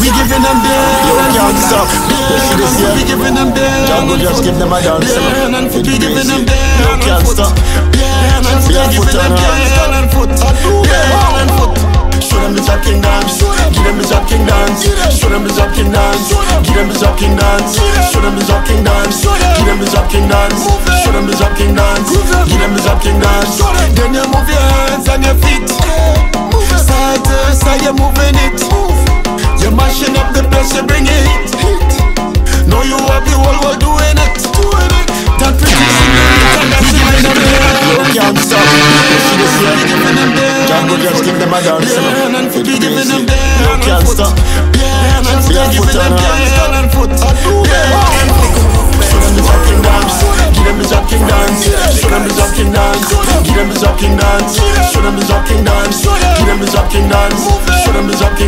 We giving them beer Yo, and can't stop. See this here? We giving them beer Jungle just give them a dance. Beer and foot. We giving them Yo, beer and can't stop. And foot. We giving them and beer and foot. Beer and foot. Show them the Jab King dance. Give them the Jab King dance. Show them the Jab King dance. Give them the Jab King dance. Show them the Jab King dance. Give them the Jab King dance. Show them the Jab King dance. Give them the Jab King dance. Then you move your hands and your feet. Side to side, you're moving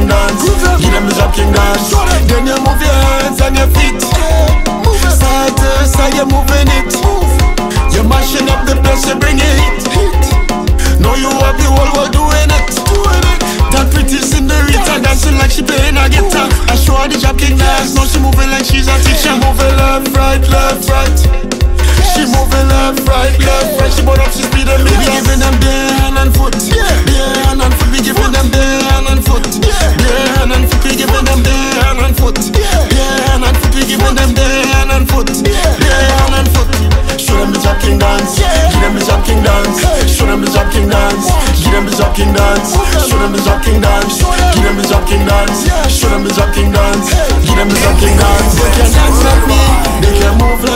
King dance. Give them the Jab King dance. Then you move your hands and your feet. Side to side, you're moving it. You're mashing up the place, you bring it. Know you have the whole world doing it. That pretty Cinderella dancing like she playing a guitar. I show her the Jab King dance. Now she moving like she's a teacher. Moving left, right, left, right. She moving left, right, left, right. She brought up, she speed and me. We giving them beer dance. Give them the Jab King dance. Show them the Jab King dance. Give them the Jab King dance. Show them the Jab King dance. Give them the Jab King dance. Show them the Jab King dance. Give them the Jab King dance. They can dance like me, they can move like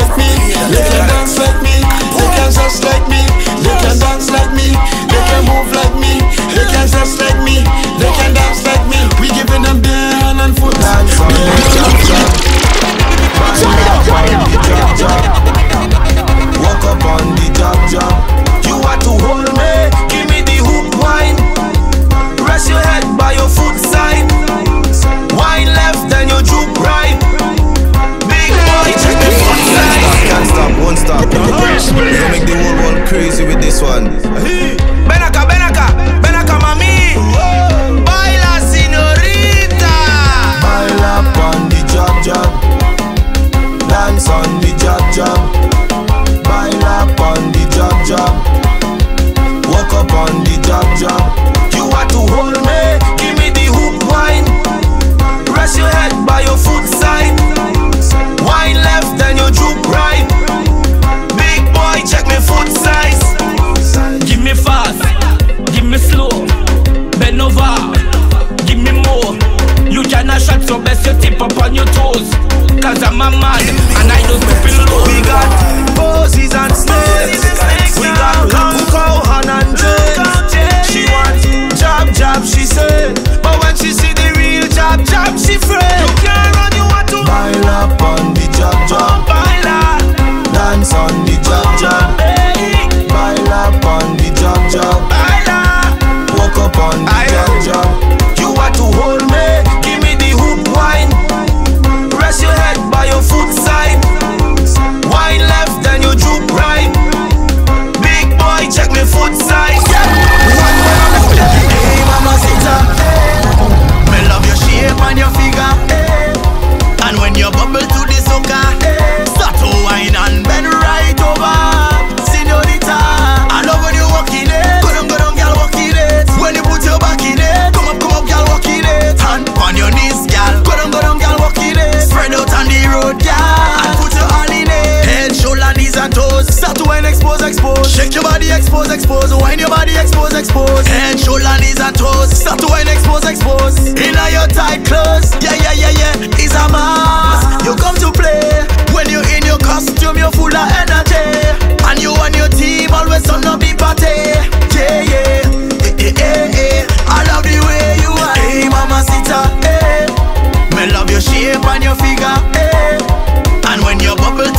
man and I and toes. Start to wine, expose, expose. Shake your body, expose, expose. Wine your body, expose, expose. Head, shoulder, knees and toes. Start to wine, expose, expose. Inna your tight clothes. Yeah, yeah, yeah, yeah. It's a mass. You come to play. When you in your costume, you're full of energy. And you and your team always on the party. Yeah, yeah. Eh, eh, eh, eh. I love the way you are. Hey, mamacita. Hey. Me love your shape and your figure. Hey. And when you bubble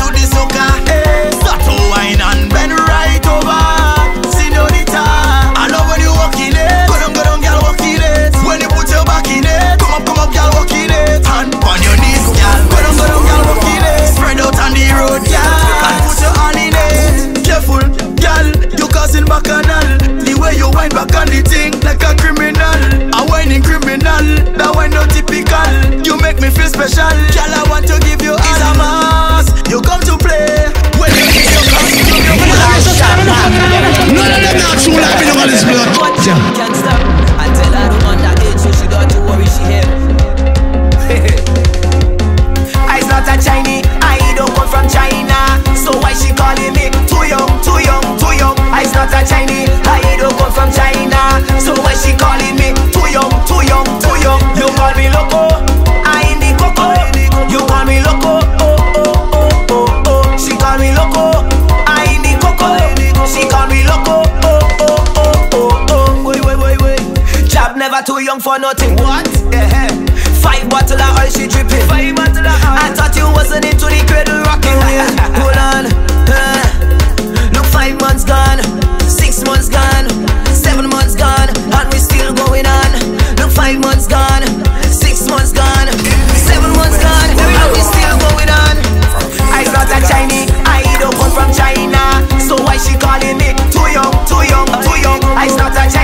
a criminal. A whining criminal. That wine no typical. You make me feel special. Girl, I want to give you is a mass. You come to for nothing. What? Yeah. Five bottle of oil, she dripping. Five bottle of oil. I thought you wasn't into the cradle rocking. Oh, Hold on. Uh, look, five months gone, six months gone, seven months gone, and we still going on. Look, five months gone, six months gone, seven months gone, and we still going on. I'm not a Chinese. I don't come from China, so why she calling me too young, too young, too young? I'm not a Chinese.